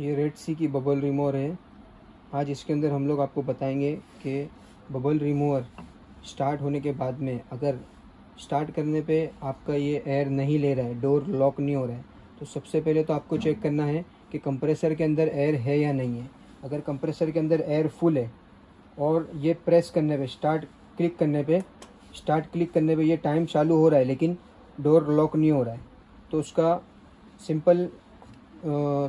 ये रेड सी की bubble remover है। आज इसके अंदर हम लोग आपको बताएँगे कि बबल रिमूवर स्टार्ट होने के बाद में अगर स्टार्ट करने पे आपका ये एयर नहीं ले रहा है डोर लॉक नहीं हो रहा है तो सबसे पहले तो आपको चेक करना है कि कंप्रेसर के अंदर एयर है या नहीं है। अगर कंप्रेसर के अंदर एयर फुल है और ये प्रेस करने पे स्टार्ट क्लिक करने पे स्टार्ट क्लिक करने पे ये टाइम चालू हो रहा है, लेकिन डोर लॉक नहीं हो रहा है तो उसका सिंपल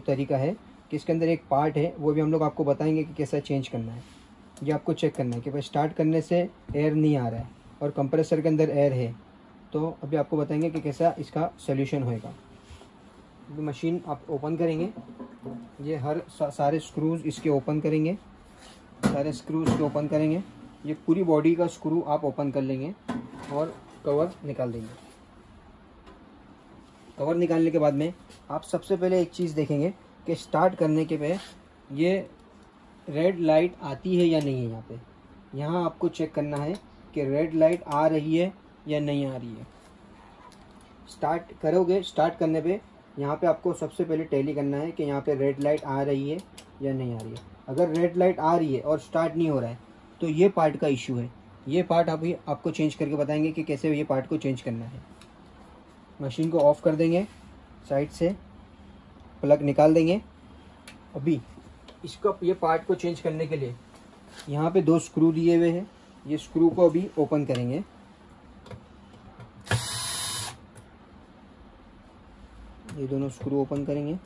तरीका है कि इसके अंदर एक पार्ट है वो भी हम लोग आपको बताएँगे कि कैसा चेंज करना है। ये आपको चेक करना है कि भाई स्टार्ट करने से एयर नहीं आ रहा है और कंप्रेसर के अंदर एयर है। तो अभी आपको बताएँगे कि कैसा इसका सोल्यूशन होएगा। अभी मशीन आप ओपन करेंगे। ये हर सा, सारे स्क्रूज इसके ओपन करेंगे। सारे स्क्रूज के ओपन करेंगे। ये पूरी बॉडी का स्क्रू आप ओपन कर लेंगे और कवर निकाल देंगे। कवर निकालने के बाद में आप सबसे पहले एक चीज़ देखेंगे। कि स्टार्ट करने के पे ये रेड लाइट आती है या नहीं है यहाँ पे? यहाँ आपको चेक करना है कि रेड लाइट आ रही है या नहीं आ रही है। स्टार्ट करोगे स्टार्ट करने पे यहाँ पे आपको सबसे पहले टैली करना है कि यहाँ पे रेड लाइट आ रही है या नहीं आ रही है। अगर रेड लाइट आ रही है और स्टार्ट नहीं हो रहा है तो ये पार्ट का इशू है। ये पार्ट अभी आपको चेंज करके बताएँगे कि कैसे ये पार्ट को चेंज करना है। मशीन को ऑफ़ कर देंगे साइड से। प्लग निकाल देंगे। अभी इसका ये पार्ट को चेंज करने के लिए यहाँ पे दो स्क्रू दिए हुए हैं। ये स्क्रू को अभी ओपन करेंगे। ये दोनों स्क्रू ओपन करेंगे।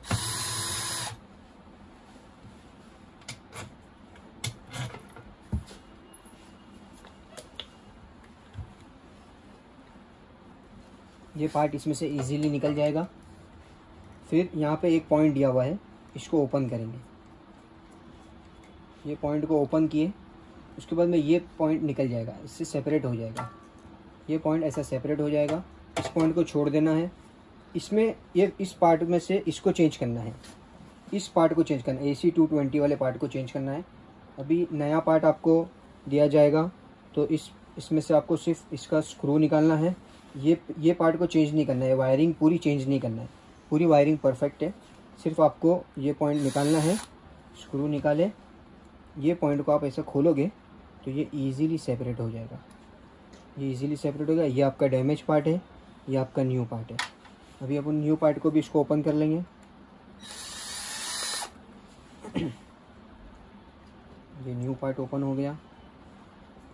ये पार्ट इसमें से इजीली निकल जाएगा। फिर यहाँ पे एक पॉइंट दिया हुआ है, इसको ओपन करेंगे। ये पॉइंट को ओपन किए, उसके बाद में ये पॉइंट निकल जाएगा, इससे सेपरेट हो जाएगा। ये पॉइंट ऐसा सेपरेट हो जाएगा, इस पॉइंट को छोड़ देना है। इसमें ये, इस पार्ट में से इसको चेंज करना है। इस पार्ट को चेंज करना है ए सी टू ट्वेंटी वाले पार्ट को चेंज करना है। अभी नया पार्ट आपको दिया जाएगा तो इस, इसमें से आपको सिर्फ़ इसका स्क्रू निकालना है। ये ये पार्ट को चेंज नहीं करना है वायरिंग पूरी चेंज नहीं करना है। पूरी वायरिंग परफेक्ट है। सिर्फ़ आपको ये पॉइंट निकालना है। स्क्रू निकाले। ये पॉइंट को आप ऐसा खोलोगे तो ये इजीली सेपरेट हो जाएगा। ये इजीली सेपरेट हो गया। ये आपका डैमेज पार्ट है। ये आपका न्यू पार्ट है। अभी अपन न्यू पार्ट को भी इसको ओपन कर लेंगे। ये न्यू पार्ट ओपन हो गया।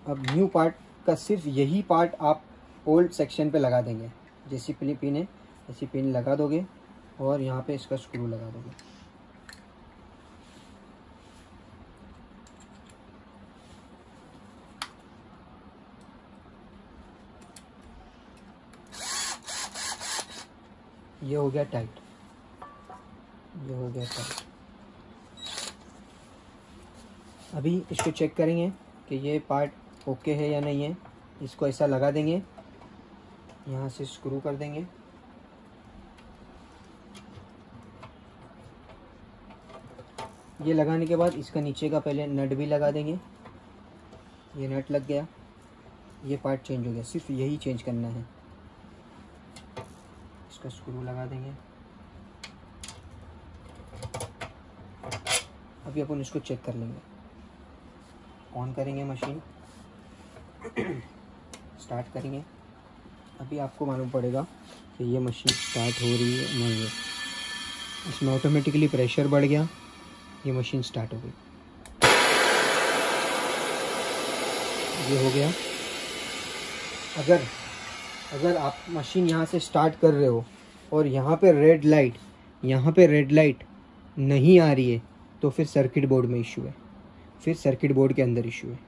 अब न्यू पार्ट का सिर्फ़ यही पार्ट आप ओल्ड सेक्शन पे लगा देंगे। जैसी पिन पिन है, ऐसी पिन लगा दोगे। और यहाँ पे इसका स्क्रू लगा दोगे। ये हो गया टाइट ये हो गया टाइट अभी इसको चेक करेंगे कि ये पार्ट ओके है या नहीं है। इसको ऐसा लगा देंगे। यहाँ से स्क्रू कर देंगे। ये लगाने के बाद इसका नीचे का पहले नट भी लगा देंगे। ये नट लग गया। ये पार्ट चेंज हो गया। सिर्फ़ यही चेंज करना है। इसका स्क्रू लगा देंगे। अभी अपन इसको चेक कर लेंगे। ऑन करेंगे मशीन स्टार्ट करेंगे। अभी आपको मालूम पड़ेगा कि ये मशीन स्टार्ट हो रही है। नहीं इसमें ऑटोमेटिकली प्रेशर बढ़ गया। ये मशीन स्टार्ट हो गई। ये हो गया। अगर अगर आप मशीन यहाँ से स्टार्ट कर रहे हो और यहाँ पे रेड लाइट यहाँ पे रेड लाइट नहीं आ रही है तो फिर सर्किट बोर्ड में इशू है। फिर सर्किट बोर्ड के अंदर इशू है।